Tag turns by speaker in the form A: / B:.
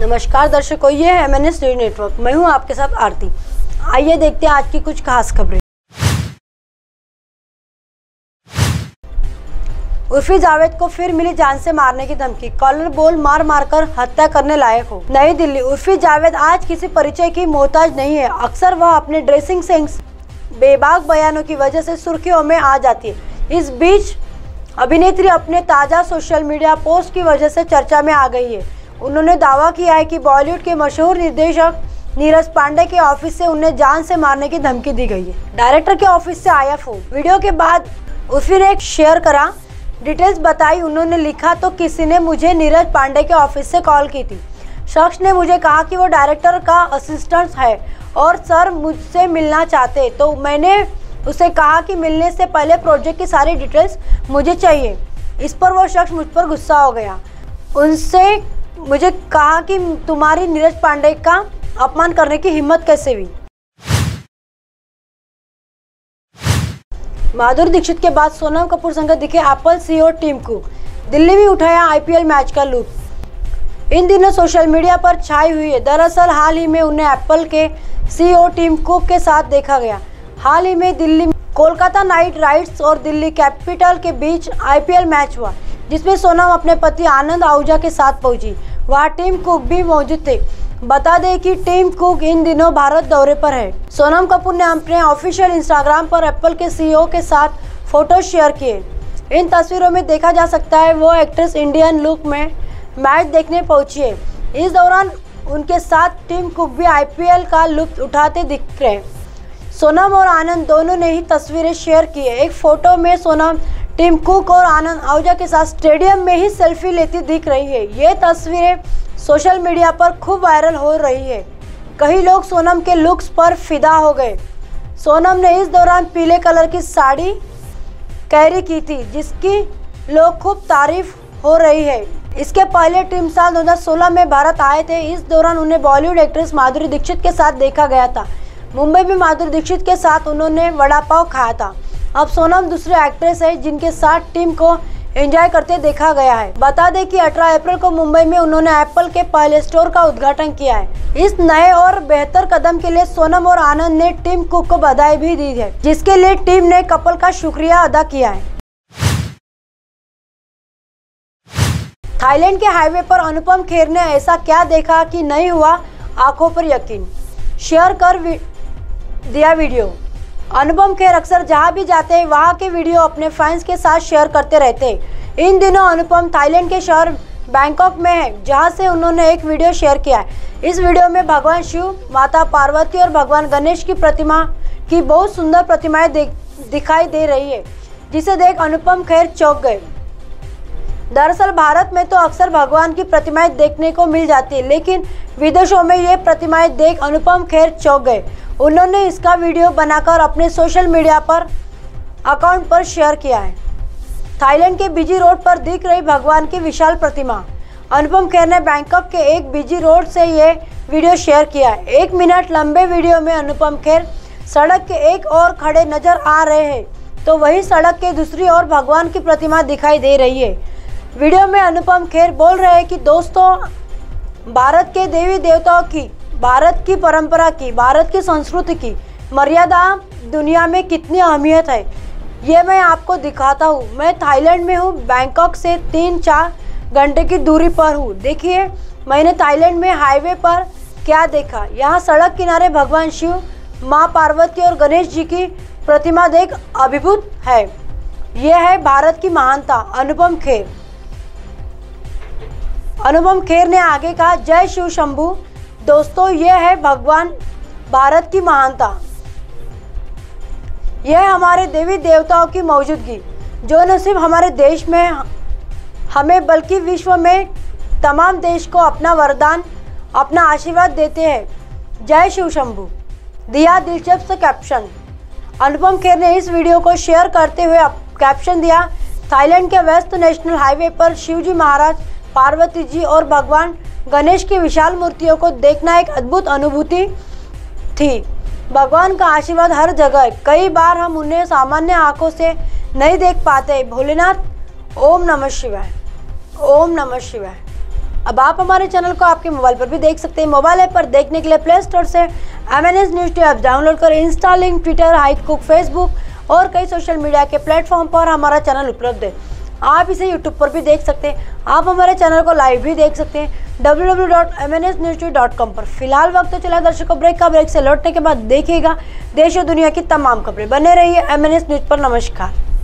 A: नमस्कार दर्शकों ये है एम न्यूज़ नेटवर्क मैं हूँ आपके साथ आरती। आइए देखते हैं आज की कुछ खास खबरें। उर्फी जावेद को फिर मिली जान से मारने की धमकी। कॉलर बोल मार मार कर हत्या करने लायक हो। नई दिल्ली। उर्फी जावेद आज किसी परिचय की मोहताज नहीं है। अक्सर वह अपने ड्रेसिंग सेंस बेबाक बयानों की वजह से सुर्खियों में आ जाती है। इस बीच अभिनेत्री अपने ताज़ा सोशल मीडिया पोस्ट की वजह से चर्चा में आ गई है। उन्होंने दावा किया है कि बॉलीवुड के मशहूर निर्देशक नीरज पांडे के ऑफ़िस से उन्हें जान से मारने की धमकी दी गई है। डायरेक्टर के ऑफ़िस से आया फ़ोन। वीडियो के बाद उर्फी ने शेयर करा। डिटेल्स बताई उन्होंने लिखा तो किसी ने मुझे नीरज पांडे के ऑफ़िस से कॉल की थी। शख्स ने मुझे कहा कि वो डायरेक्टर का असिस्टेंट है और सर मुझसे मिलना चाहते तो मैंने उसे कहा कि मिलने से पहले प्रोजेक्ट की सारी डिटेल्स मुझे चाहिए। इस पर वो शख्स मुझ पर गुस्सा हो गया। उनसे मुझे कहा कि तुम्हारी नीरज पांडे का अपमान करने की हिम्मत कैसे हुई? माधुरी दीक्षित के बाद सोनम कपूर संग दिखे एप्पल सीईओ टीम को। दिल्ली में उठाया आईपीएल मैच का लुक इन दिनों सोशल मीडिया पर छाई हुई है। दरअसल हाल ही में उन्हें एप्पल के सीईओ टीम कुक के साथ देखा गया। हाल ही में दिल्ली कोलकाता नाइट राइडर्स और दिल्ली कैपिटल के बीच आईपीएल मैच हुआ, जिसमें सोनम अपने पति आनंद आहूजा के साथ पहुँची। वहाँ टीम कुक भी मौजूद थे। बता दें कि टीम कुक इन दिनों भारत दौरे पर है। सोनम कपूर ने अपने ऑफिशियल इंस्टाग्राम पर एप्पल के सीईओ के साथ फ़ोटो शेयर किए। इन तस्वीरों में देखा जा सकता है, वो एक्ट्रेस इंडियन लुक में मैच देखने पहुँची है। इस दौरान उनके साथ टीम कुक भी आईपीएल का लुत्फ उठाते दिख रहे सोनम और आनंद दोनों ने ही तस्वीरें शेयर की है। एक फ़ोटो में सोनम, टीम कुक और आनंद आहूजा के साथ स्टेडियम में ही सेल्फी लेती दिख रही है। ये तस्वीरें सोशल मीडिया पर खूब वायरल हो रही है। कई लोग सोनम के लुक्स पर फिदा हो गए। सोनम ने इस दौरान पीले कलर की साड़ी कैरी की थी, जिसकी लोग खूब तारीफ़ हो रही है। इसके पहले टीम साल 2016 में भारत आए थे। इस दौरान उन्हें बॉलीवुड एक्ट्रेस माधुरी दीक्षित के साथ देखा गया था। मुंबई में माधुरी दीक्षित के साथ उन्होंने वड़ा पाव खाया था। अब सोनम दूसरे एक्ट्रेस है जिनके साथ टीम को एंजॉय करते देखा गया है। बता दें कि 18 अप्रैल को मुंबई में उन्होंने एप्पल के पहले स्टोर का उद्घाटन किया है। इस नए और बेहतर कदम के लिए सोनम और आनंद ने टीम कुक को बधाई भी दी है, जिसके लिए टीम ने कपल का शुक्रिया अदा किया है। थाईलैंड के हाईवे पर अनुपम खेर ने ऐसा क्या देखा कि नहीं हुआ, आँखों पर यकीन। शेयर कर दिया वीडियो। अनुपम खेर अक्सर जहाँ भी जाते हैं, वहाँ के वीडियो अपने फैंस के साथ शेयर करते रहते हैं। इन दिनों अनुपम थाईलैंड के शहर बैंकॉक में है, जहाँ से उन्होंने एक वीडियो शेयर किया है। इस वीडियो में भगवान शिव, माता पार्वती और भगवान गणेश की प्रतिमा की बहुत सुंदर प्रतिमाएँ दिखाई दे रही है, जिसे देख अनुपम खेर चौंक गए। दरअसल भारत में तो अक्सर भगवान की प्रतिमाएँ देखने को मिल जाती है, लेकिन विदेशों में ये प्रतिमाएँ देख अनुपम खेर चौंक गए। उन्होंने इसका वीडियो बनाकर अपने सोशल मीडिया पर, अकाउंट पर शेयर किया है। थाईलैंड के बिज़ी रोड पर दिख रही भगवान की विशाल प्रतिमा। अनुपम खेर ने बैंकॉक के एक बिज़ी रोड से ये वीडियो शेयर किया है। एक मिनट लंबे वीडियो में अनुपम खेर सड़क के एक और खड़े नज़र आ रहे हैं तो वही सड़क के दूसरी ओर भगवान की प्रतिमा दिखाई दे रही है। वीडियो में अनुपम खेर बोल रहे हैं कि दोस्तों, भारत के देवी देवताओं की, भारत की परंपरा की, भारत की संस्कृति की मर्यादा दुनिया में कितनी अहमियत है, ये मैं आपको दिखाता हूँ। मैं थाईलैंड में हूँ, बैंकॉक से तीन चार घंटे की दूरी पर हूँ। देखिए, मैंने थाईलैंड में हाईवे पर क्या देखा? यहाँ सड़क किनारे भगवान शिव, माँ पार्वती और गणेश जी की प्रतिमा देख अभिभूत है। यह है भारत की महानता, अनुपम खेर। अनुपम खेर ने आगे कहा, जय शिव शंभू। दोस्तों, यह है भगवान भारत की महानता। यह हमारे देवी देवताओं की मौजूदगी, जो न सिर्फ़ हमारे देश में हमें, बल्कि विश्व में तमाम देश को अपना वरदान, अपना आशीर्वाद देते हैं। जय शिव शंभू। दिया दिलचस्प कैप्शन अनुपम खेर ने इस वीडियो को शेयर करते हुए कैप्शन दिया, थाईलैंड के वेस्ट नेशनल हाईवे पर शिवजी महाराज पार्वती जी और भगवान गणेश की विशाल मूर्तियों को देखना एक अद्भुत अनुभूति थी। भगवान का आशीर्वाद हर जगह। कई बार हम उन्हें सामान्य आँखों से नहीं देख पाते। भोलेनाथ, ओम नमः शिवाय। ओम नमः शिवाय। अब आप हमारे चैनल को आपके मोबाइल पर भी देख सकते हैं। मोबाइल ऐप पर देखने के लिए प्ले स्टोर से M N S news T app download करें insta link Twitter Hike Koo Facebook और कई सोशल मीडिया के प्लेटफॉर्म पर हमारा चैनल उपलब्ध है। आप इसे यूट्यूब पर भी देख सकते हैं। आप हमारे चैनल को लाइव भी देख सकते हैं। www.mnsnews2.com पर। फ़िलहाल वक्त तो चला दर्शकों ब्रेक का। ब्रेक से लौटने के बाद देखिएगा। देश और दुनिया की तमाम खबरें। बने रहिए एम न्यूज़ पर। नमस्कार।